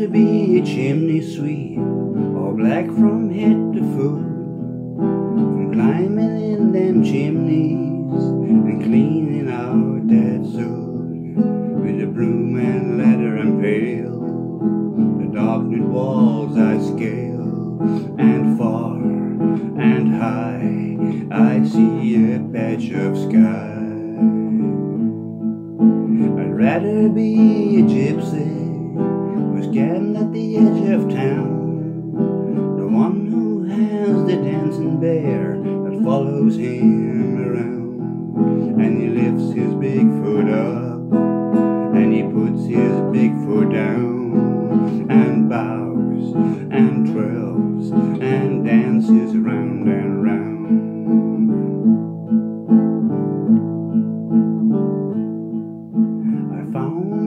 to be a chimney sweep, all black from head to foot, from climbing in them chimneys and cleaning out that soot with a broom and ladder and pail. The darkened walls I scale, and far and high I see a patch of sky. I'd rather be a gypsy who's camped at the edge of town, the one who has the dancing bear that follows him around, and he lifts his big foot up, and he puts his big foot down, and bows and twirls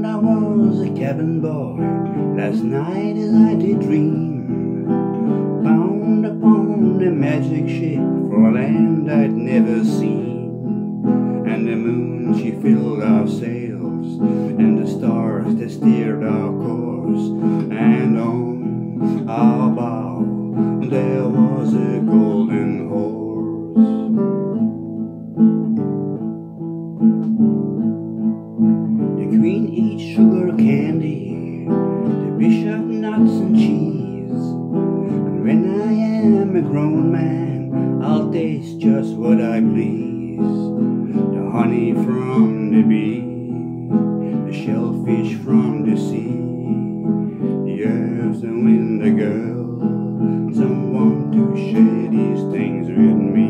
found I was a cabin boy last night as I did dream. Bound upon a magic ship for a land I'd never seen. And the moon she filled our sails, and the stars they steered our course. Sugar candy, the bishop nuts and cheese. And when I am a grown man, I'll taste just what I please. The honey from the bee, the shellfish from the sea, the earth and wind, the girl, someone to share these things with me.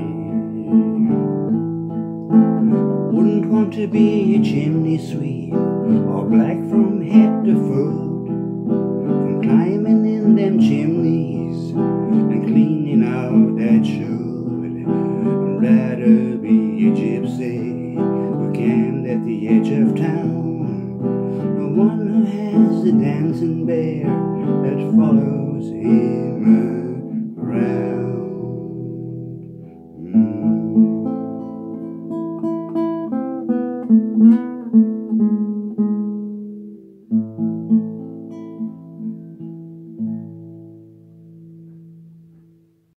Wouldn't want to be a chimney sweep or black from head to foot, from climbing in them chimneys and cleaning out that should. I'd rather be a gypsy who camped at the edge of town, the one who has the dancing bear that follows him.